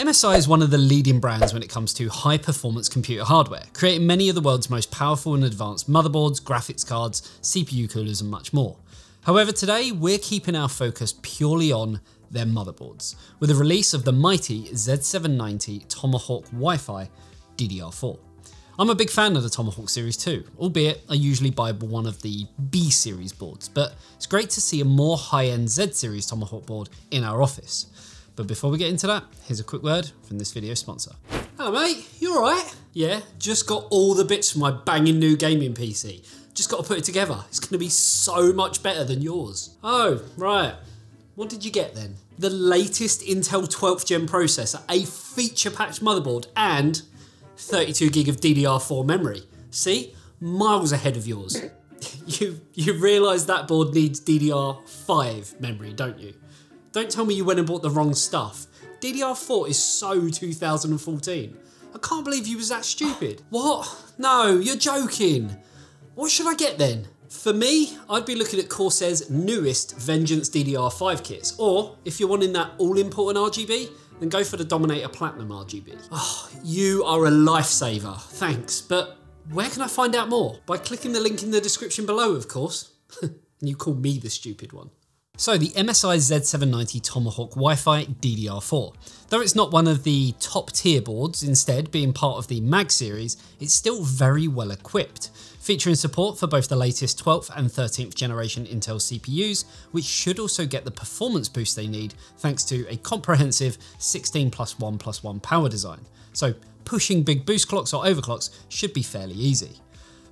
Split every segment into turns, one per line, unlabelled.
MSI is one of the leading brands when it comes to high performance computer hardware, creating many of the world's most powerful and advanced motherboards, graphics cards, CPU coolers, and much more. However, today we're keeping our focus purely on their motherboards, with the release of the mighty Z790 Tomahawk Wi-Fi DDR4. I'm a big fan of the Tomahawk series too, albeit I usually buy one of the B series boards, but it's great to see a more high-end Z series Tomahawk board in our office. But before we get into that, here's a quick word from this video sponsor. Hello mate, you alright? Yeah, just got all the bits from my banging new gaming PC. Just got to put it together. It's going to be so much better than yours. Oh, right. What did you get then? The latest Intel 12th gen processor, a feature packed motherboard, and 32 gig of DDR4 memory. See, miles ahead of yours. you you realise that board needs DDR5 memory, don't you? Don't tell me you went and bought the wrong stuff. DDR4 is so 2014. I can't believe you was that stupid. What? No, you're joking. What should I get then? For me, I'd be looking at Corsair's newest Vengeance DDR5 kits, or if you're wanting that all-important RGB, then go for the Dominator Platinum RGB. Oh, ah, you are a lifesaver, thanks, but where can I find out more? By clicking the link in the description below, of course. and you call me the stupid one. So the MSI Z790 Tomahawk Wi-Fi DDR4. Though it's not one of the top tier boards, instead being part of the MAG series, it's still very well equipped featuring support for both the latest 12th and 13th generation Intel CPUs, which should also get the performance boost they need thanks to a comprehensive 16 plus 1 plus 1 power design. So pushing big boost clocks or overclocks should be fairly easy.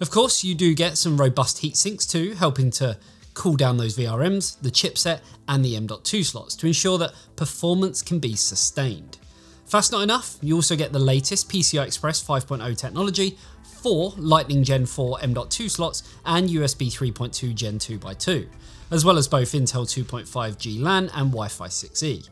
Of course, you do get some robust heat sinks too, helping to cool down those VRMs, the chipset, and the M.2 slots to ensure that performance can be sustained. Fast not enough, you also get the latest PCI Express 5.0 technology, four Lightning Gen 4 M.2 slots and USB 3.2 Gen 2x2, as well as both Intel 2.5G LAN and Wi-Fi 6E.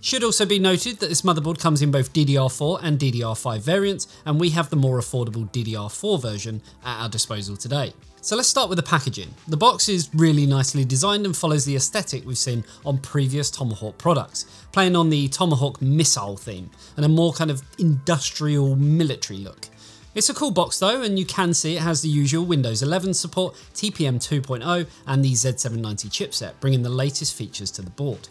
Should also be noted that this motherboard comes in both DDR4 and DDR5 variants, and we have the more affordable DDR4 version at our disposal today. So let's start with the packaging. The box is really nicely designed and follows the aesthetic we've seen on previous Tomahawk products, playing on the Tomahawk missile theme and a more kind of industrial military look. It's a cool box though, and you can see it has the usual Windows 11 support, TPM 2.0, and the Z790 chipset, bringing the latest features to the board.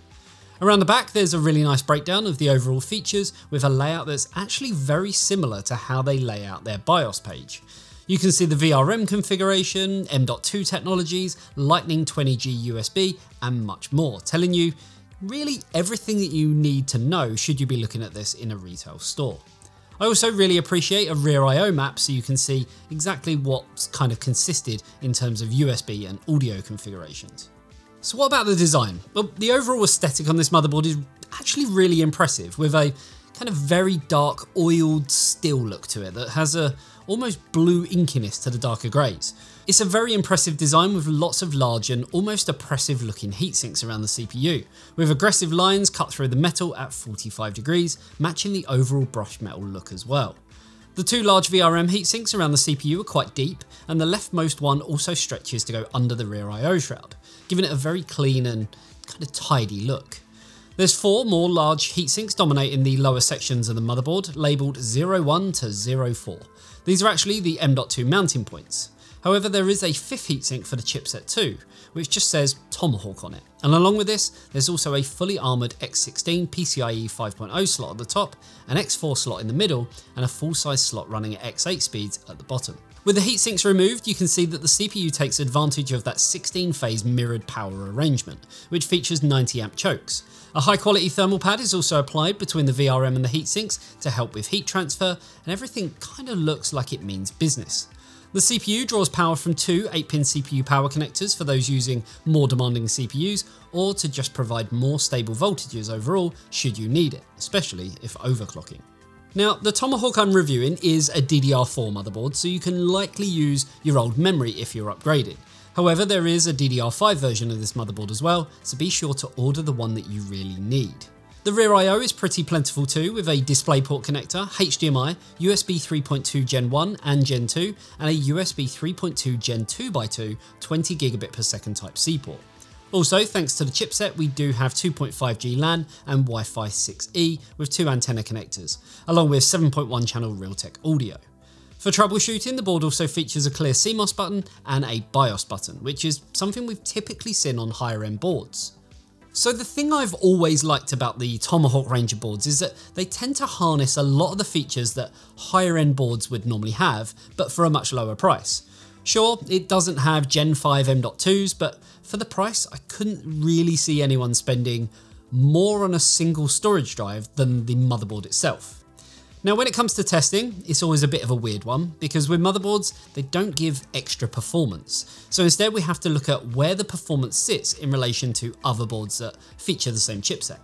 Around the back, there's a really nice breakdown of the overall features with a layout that's actually very similar to how they lay out their BIOS page. You can see the VRM configuration, M.2 technologies, Lightning 20G USB, and much more, telling you really everything that you need to know should you be looking at this in a retail store. I also really appreciate a rear I.O. map so you can see exactly what's kind of consisted in terms of USB and audio configurations. So what about the design? Well, the overall aesthetic on this motherboard is actually really impressive with a kind of very dark oiled steel look to it that has a almost blue inkiness to the darker greys. It's a very impressive design with lots of large and almost oppressive looking heatsinks around the CPU, with aggressive lines cut through the metal at 45 degrees, matching the overall brushed metal look as well. The two large VRM heatsinks around the CPU are quite deep, and the leftmost one also stretches to go under the rear I.O. shroud, giving it a very clean and kind of tidy look. There's four more large heatsinks dominating the lower sections of the motherboard, labelled 01 to 04. These are actually the M.2 mounting points. However, there is a fifth heatsink for the chipset too, which just says Tomahawk on it. And along with this, there's also a fully armoured X16 PCIe 5.0 slot at the top, an X4 slot in the middle, and a full-size slot running at X8 speeds at the bottom. With the heatsinks removed, you can see that the CPU takes advantage of that 16-phase mirrored power arrangement, which features 90 amp chokes. A high quality thermal pad is also applied between the VRM and the heatsinks to help with heat transfer, and everything kind of looks like it means business. The CPU draws power from two 8-pin CPU power connectors for those using more demanding CPUs, or to just provide more stable voltages overall should you need it, especially if overclocking. Now, the Tomahawk I'm reviewing is a DDR4 motherboard, so you can likely use your old memory if you're upgraded. However, there is a DDR5 version of this motherboard as well, so be sure to order the one that you really need. The rear I.O. is pretty plentiful too, with a DisplayPort connector, HDMI, USB 3.2 Gen 1 and Gen 2, and a USB 3.2 Gen 2x2 20 gigabit per second Type C port. Also, thanks to the chipset, we do have 2.5G LAN and Wi-Fi 6E with two antenna connectors, along with 7.1 channel Realtek audio. For troubleshooting, the board also features a clear CMOS button and a BIOS button, which is something we've typically seen on higher end boards. So the thing I've always liked about the Tomahawk Ranger boards is that they tend to harness a lot of the features that higher end boards would normally have, but for a much lower price. Sure, it doesn't have Gen 5 M.2s, but for the price, I couldn't really see anyone spending more on a single storage drive than the motherboard itself. Now when it comes to testing, it's always a bit of a weird one because with motherboards, they don't give extra performance. So instead we have to look at where the performance sits in relation to other boards that feature the same chipset.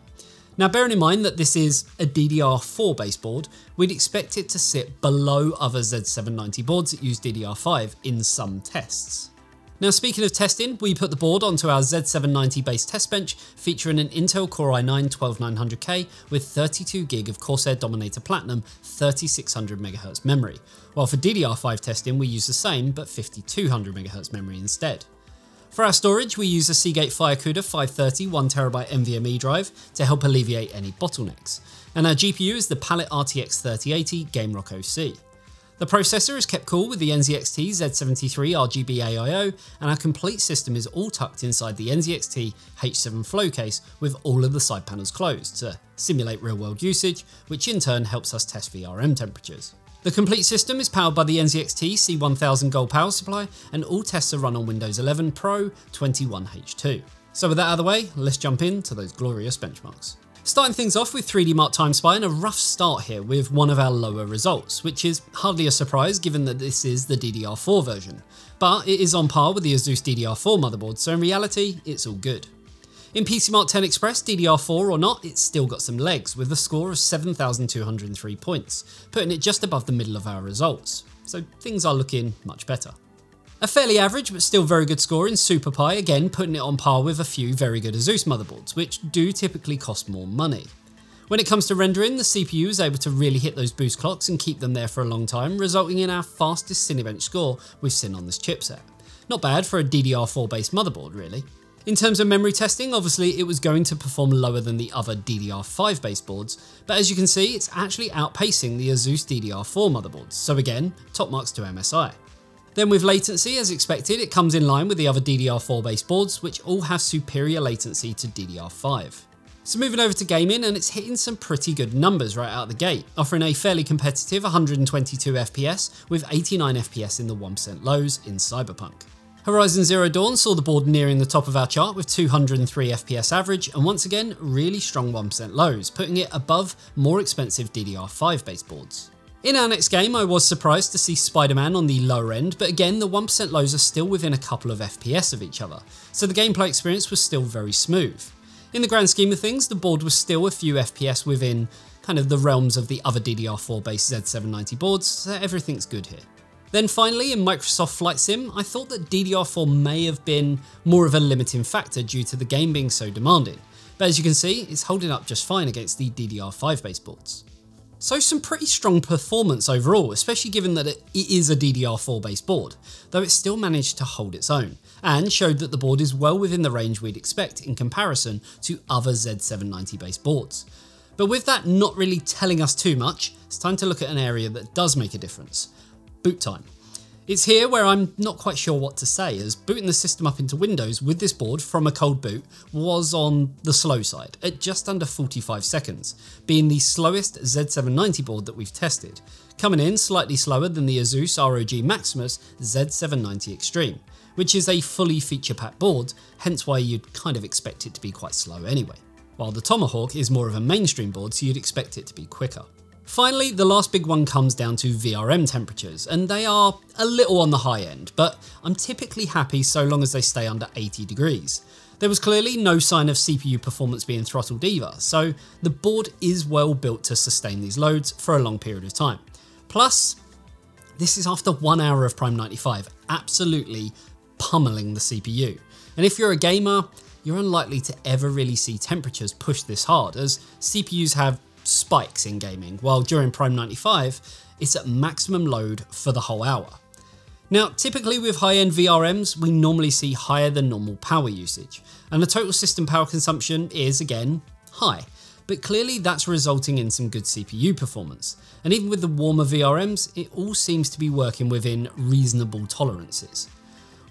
Now bearing in mind that this is a DDR4 base board, we'd expect it to sit below other Z790 boards that use DDR5 in some tests. Now speaking of testing, we put the board onto our Z790 base test bench featuring an Intel Core i9 12900K with 32GB of Corsair Dominator Platinum 3600MHz memory, while for DDR5 testing we use the same but 5200MHz memory instead. For our storage, we use a Seagate Firecuda 530 1TB NVMe drive to help alleviate any bottlenecks, and our GPU is the Palit RTX 3080 GameRock OC. The processor is kept cool with the NZXT Z73 RGB AIO, and our complete system is all tucked inside the NZXT H7 Flow case with all of the side panels closed to simulate real world usage, which in turn helps us test VRM temperatures. The complete system is powered by the NZXT C1000 Gold power supply, and all tests are run on Windows 11 Pro 21H2. So with that out of the way, let's jump into those glorious benchmarks. Starting things off with 3D Mark Time Spy and a rough start here with one of our lower results, which is hardly a surprise given that this is the DDR4 version. But it is on par with the Asus DDR4 motherboard, so in reality, it's all good. In PCMark 10 Express, DDR4 or not, it's still got some legs, with a score of 7,203 points, putting it just above the middle of our results. So things are looking much better. A fairly average but still very good score in SuperPi, again putting it on par with a few very good Asus motherboards, which do typically cost more money. When it comes to rendering, the CPU is able to really hit those boost clocks and keep them there for a long time, resulting in our fastest Cinebench score we've seen on this chipset. Not bad for a DDR4 based motherboard really. In terms of memory testing, obviously it was going to perform lower than the other DDR5 based boards, but as you can see, it's actually outpacing the Asus DDR4 motherboards, so again, top marks to MSI. Then with latency, as expected, it comes in line with the other DDR4 based boards, which all have superior latency to DDR5. So moving over to gaming, and it's hitting some pretty good numbers right out the gate, offering a fairly competitive 122 FPS with 89 FPS in the 1% lows in Cyberpunk. Horizon Zero Dawn saw the board nearing the top of our chart with 203 FPS average, and once again, really strong 1% lows, putting it above more expensive DDR5 based boards. In our next game, I was surprised to see Spider-Man on the lower end, but again, the 1% lows are still within a couple of FPS of each other, so the gameplay experience was still very smooth. In the grand scheme of things, the board was still a few FPS within kind of the realms of the other DDR4 based Z790 boards, so everything's good here. Then finally, in Microsoft Flight Sim, I thought that DDR4 may have been more of a limiting factor due to the game being so demanding, but as you can see, it's holding up just fine against the DDR5 based boards. So some pretty strong performance overall, especially given that it is a DDR4 based board, though it still managed to hold its own, and showed that the board is well within the range we'd expect in comparison to other Z790 based boards. But with that not really telling us too much, it's time to look at an area that does make a difference, boot time. It's here where I'm not quite sure what to say, as booting the system up into Windows with this board from a cold boot was on the slow side, at just under 45 seconds, being the slowest Z790 board that we've tested, coming in slightly slower than the Asus ROG Maximus Z790 Extreme, which is a fully feature-packed board, hence why you'd kind of expect it to be quite slow anyway. While the Tomahawk is more of a mainstream board, so you'd expect it to be quicker. Finally, the last big one comes down to VRM temperatures, and they are a little on the high end, but I'm typically happy so long as they stay under 80 degrees. There was clearly no sign of CPU performance being throttled either, so the board is well built to sustain these loads for a long period of time. Plus, this is after one hour of Prime 95, absolutely pummeling the CPU. And if you're a gamer, you're unlikely to ever really see temperatures push this hard, as CPUs have spikes in gaming, while during Prime 95, it's at maximum load for the whole hour. Now, typically with high-end VRMs, we normally see higher than normal power usage, and the total system power consumption is, again, high. But clearly that's resulting in some good CPU performance. And even with the warmer VRMs, it all seems to be working within reasonable tolerances.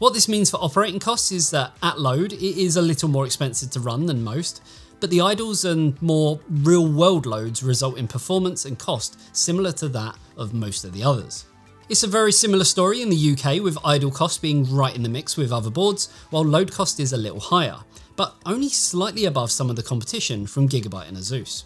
What this means for operating costs is that at load, it is a little more expensive to run than most, but the idles and more real world loads result in performance and cost similar to that of most of the others. It's a very similar story in the UK with idle cost being right in the mix with other boards, while load cost is a little higher, but only slightly above some of the competition from Gigabyte and Asus.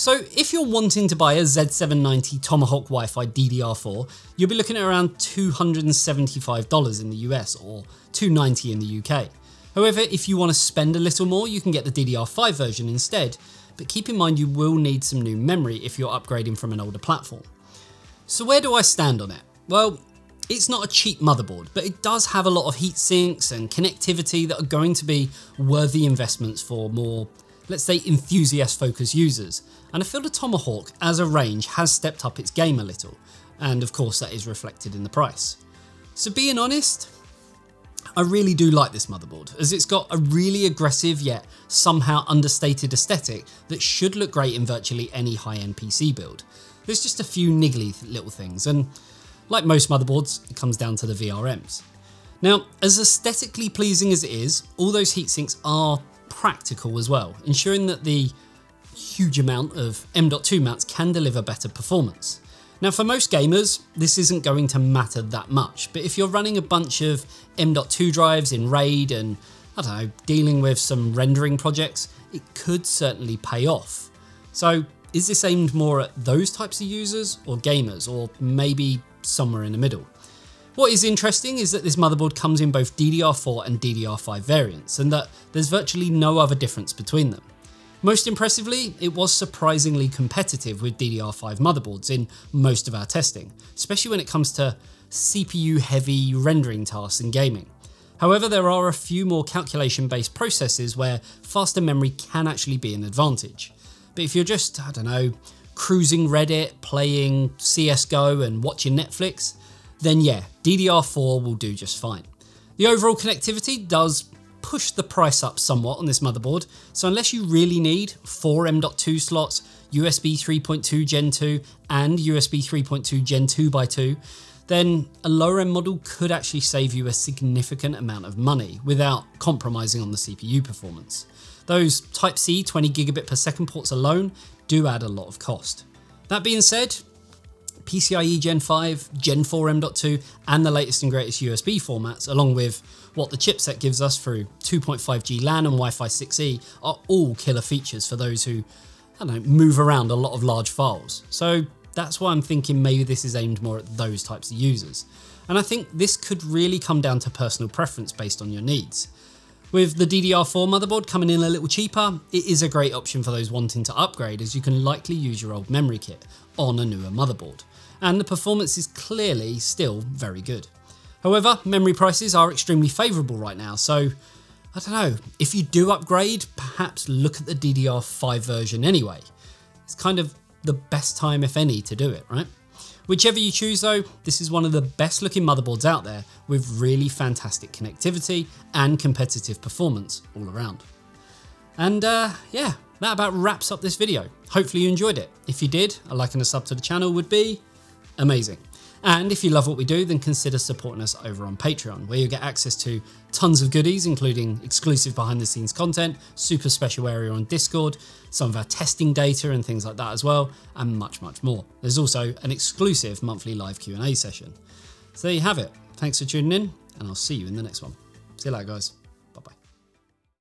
So if you're wanting to buy a Z790 Tomahawk Wi-Fi DDR4, you'll be looking at around $275 in the US or 290 in the UK. However, if you want to spend a little more, you can get the DDR5 version instead, but keep in mind you will need some new memory if you're upgrading from an older platform. So where do I stand on it? Well, it's not a cheap motherboard, but it does have a lot of heat sinks and connectivity that are going to be worthy investments for more, let's say, enthusiast focused users. And I feel Tomahawk as a range has stepped up its game a little, and of course that is reflected in the price. So being honest, I really do like this motherboard, as it's got a really aggressive yet somehow understated aesthetic that should look great in virtually any high-end PC build. There's just a few niggly little things, and like most motherboards, it comes down to the VRMs. Now, as aesthetically pleasing as it is, all those heatsinks are practical as well, ensuring that the huge amount of M.2 mounts can deliver better performance. Now for most gamers, this isn't going to matter that much, but if you're running a bunch of M.2 drives in RAID and, I don't know, dealing with some rendering projects, it could certainly pay off. So is this aimed more at those types of users or gamers, or maybe somewhere in the middle. What is interesting is that this motherboard comes in both DDR4 and DDR5 variants, and that there's virtually no other difference between them. Most impressively, it was surprisingly competitive with DDR5 motherboards in most of our testing, especially when it comes to CPU heavy rendering tasks in gaming. However, there are a few more calculation based processes where faster memory can actually be an advantage. But if you're just, I don't know, cruising Reddit, playing CSGO and watching Netflix, then yeah, DDR4 will do just fine. The overall connectivity does push the price up somewhat on this motherboard, so unless you really need four M.2 slots, USB 3.2 Gen 2 and USB 3.2 Gen 2x2, then a lower end model could actually save you a significant amount of money without compromising on the CPU performance. Those Type-C 20 gigabit per second ports alone do add a lot of cost. That being said, PCIe Gen 5, Gen 4 M.2, and the latest and greatest USB formats, along with what the chipset gives us through 2.5G LAN and Wi-Fi 6E, are all killer features for those who, I don't know, move around a lot of large files. So that's why I'm thinking maybe this is aimed more at those types of users. And I think this could really come down to personal preference based on your needs. With the DDR4 motherboard coming in a little cheaper, it is a great option for those wanting to upgrade as you can likely use your old memory kit on a newer motherboard. And the performance is clearly still very good. However, memory prices are extremely favourable right now, so I don't know, if you do upgrade, perhaps look at the DDR5 version anyway. It's kind of the best time, if any, to do it, right? Whichever you choose though, this is one of the best looking motherboards out there with really fantastic connectivity and competitive performance all around. And uh, yeah, that about wraps up this video. Hopefully you enjoyed it. If you did, a like and a sub to the channel would be amazing. And if you love what we do, then consider supporting us over on Patreon, where you'll get access to tons of goodies, including exclusive behind the scenes content, super special area on Discord, some of our testing data and things like that as well, and much, much more. There's also an exclusive monthly live Q&A session. So there you have it. Thanks for tuning in, and I'll see you in the next one. See you later, guys.